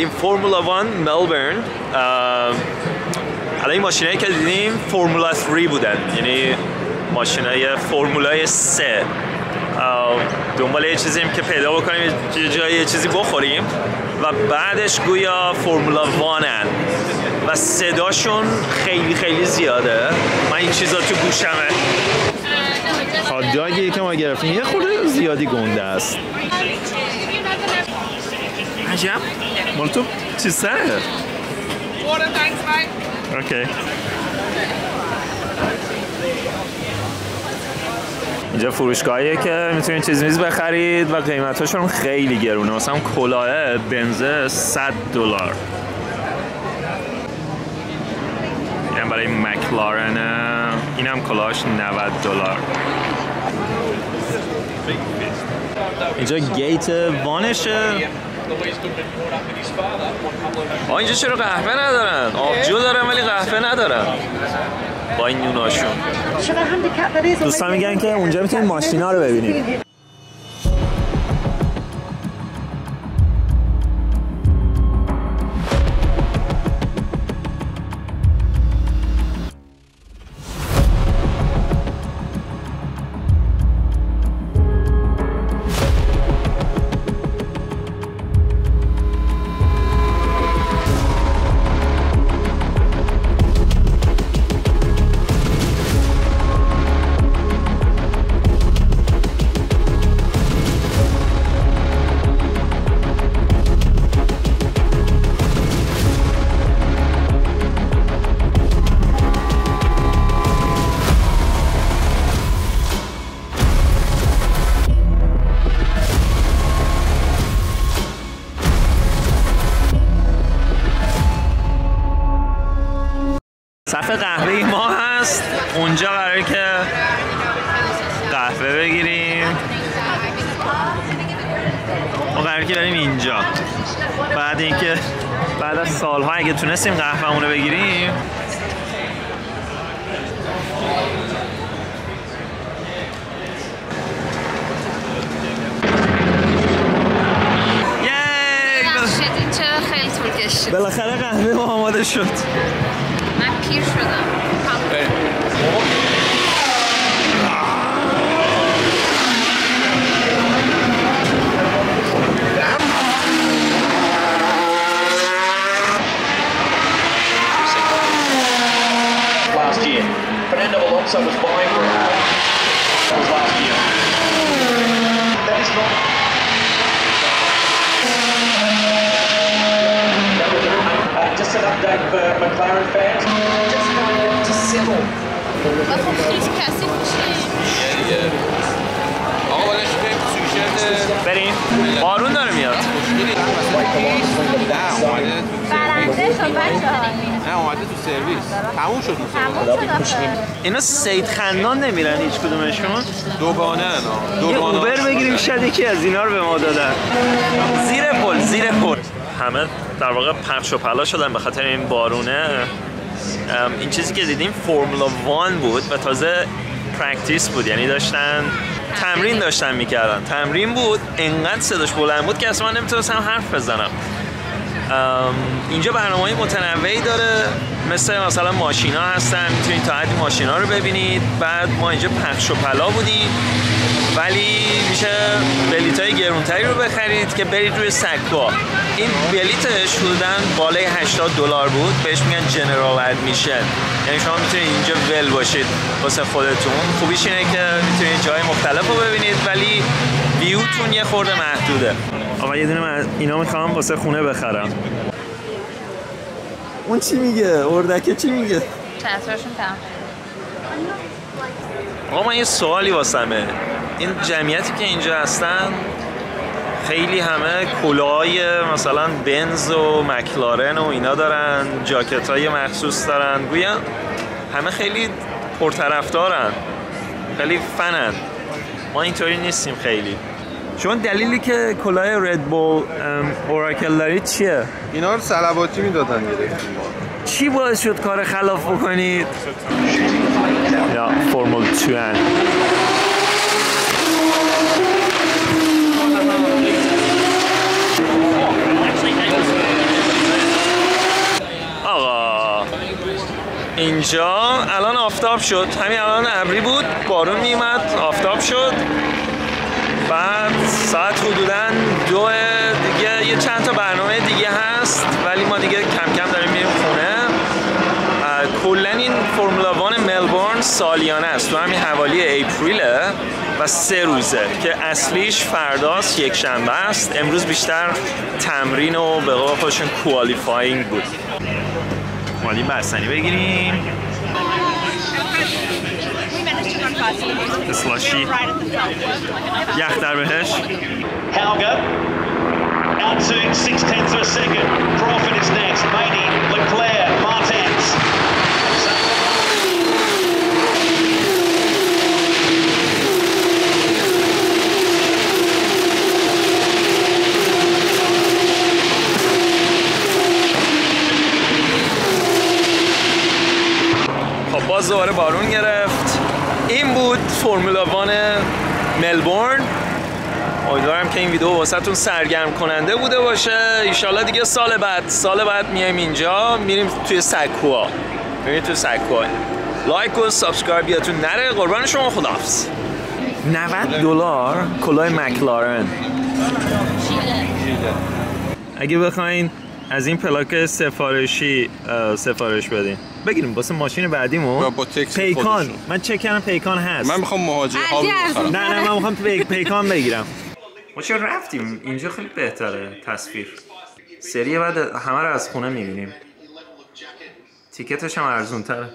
آمدیم فرمولا 1 ملبورن حالا این ماشینایی که دیدیم فرمولا 3 بودن. یعنی ماشینای فرمولای 3 دنبال یه چیزیم که پیدا بکنیم یه جایی یه چیزی بخوریم. و بعدش گویا فرمولا وانن و صداشون خیلی خیلی زیاده. من این چیزا تو گوشمه. هاداگی که ما گرفتیم یه خورده زیادی گنده است. عجب. مال تو چی سره اوکی اینجا فروشگاهیه که می‌تونید چیز میز بخرید و قیمتاشون خیلی گرونه. مثلا کلاه بنزه 100 دلار. اینم برای مکلارن. اینم کلاهش 90 دلار. اینجا گیت وانشه. اینجا چرا قهوه ندارن؟ آبجو دارن ولی قهوه ندارن. با این نوناشون. دوستان میگن که اونجا می‌تونید ماشینا رو ببینید صفحه قهوه ما هست. اونجا قراره که قهوه بگیریم. ما قراره که بریم اینجا. بعد اینکه بعد از سالها اگه تونستیم قهوه رو بگیریم بالاخره قهوه ما آماده شد. tears for them. Last year, Fernando Alonso was buying for uh, That was last year. That is not. Uh, just an update for McLaren fans. و خب خیلی کسی آقا بریم بارون داره میاد. نه برنده شد اومده تو سرویس. تموم شد شد. اینا سید خندان نمیرن هیچ کدومشون. دوگانه نه یه دوگانه اوبر بگیریم شاید یکی از اینا رو به ما دادن. زیر پل زیر پل. همه در واقع پخش و پلا شدن به خاطر این بارونه. این چیزی که دیدیم Formula One بود و تازه practice بود. یعنی داشتن تمرین داشتن می‌کردن. تمرین بود انقدر صداش بلند بود که اصلا نمی‌تونستم حرف بزنم. اینجا برنامه های متنوعی داره. مثل مثلا ماشینا هستن. می‌تونید تا حدی ماشینا رو ببینید. بعد ما اینجا پخش و پلا بودیم. ولی میشه بلیت های گرونتری رو بخرید که برید روی سگا این بلیتش حدودا بالای 80 دلار بود. بهش میگن جنرال ادمیشن. یعنی شما می‌تونید اینجا ول باشید واسه خودتون. خوبیش اینه که می‌تونید جای مختلف رو ببینید. ولی ویوتون یه خورده محدوده. آقا یه دونه من اینا می‌خوام واسه خونه بخرم. اون چی میگه؟ اردکه چی میگه؟ چطورشون تمام آقا من یه سوالی واسمه. این جمعیتی که اینجا هستن خیلی همه کلاهای مثلا بنز و مکلارن و اینا دارن جاکت های مخصوص دارن. گویا همه خیلی پرطرفدارن. خیلی فنن. ما اینطوری نیستیم خیلی شما دلیلی که کلاه ردبول اوراکل دارید چیه؟ اینا رو سلواتی می‌دادن چی باعث شد کار خلاف بکنید؟ یا فرمول 2 اینجا الان آفتاب شد. همین الان ابری بود بارون میومد آفتاب شد. بعد ساعت حدودا دو دیگه یه چند تا برنامه دیگه هست ولی ما دیگه کم کم داریم میریم خونه. کلا این فرمولا وان ملبورن سالیانه است. تو همین حوالی اپریله و سه روزه که اصلیش فرداست یک شنبه است. امروز بیشتر تمرین و به قول خودشون کوالیفاینگ بود. مالی بستنی بگیریم. اسلاشی. یخ در بهش Hauger out to six tenths of a second. Crawford is next. Maney, باز دوباره بارون گرفت. این بود Formula One ملبورن. امیدوارم که این ویدیو واسهتون سرگرم کننده بوده باشه. ایشالله دیگه سال بعد سال بعد میایم اینجا. میریم توی سکوها. میریم توی سکوها. like و subscribe یادتون نره. قربان شما خداحافظ. 90 دلار کلاه McLaren. اگه بخواین از این پلاک سفارشی سفارش بدین. بگیریم واسه ماشین بعدیمو با تکس پیکان. خودشون. من چک کردم پیکان هست. من می‌خوام مهاجر حال نه نه من می‌خوام پی... پیکان بگیرم. ما چرا رفتیم؟ اینجا خیلی بهتره تصویر. سری بعد همه رو از خونه می‌بینیم. تیکتش هم ارزون تره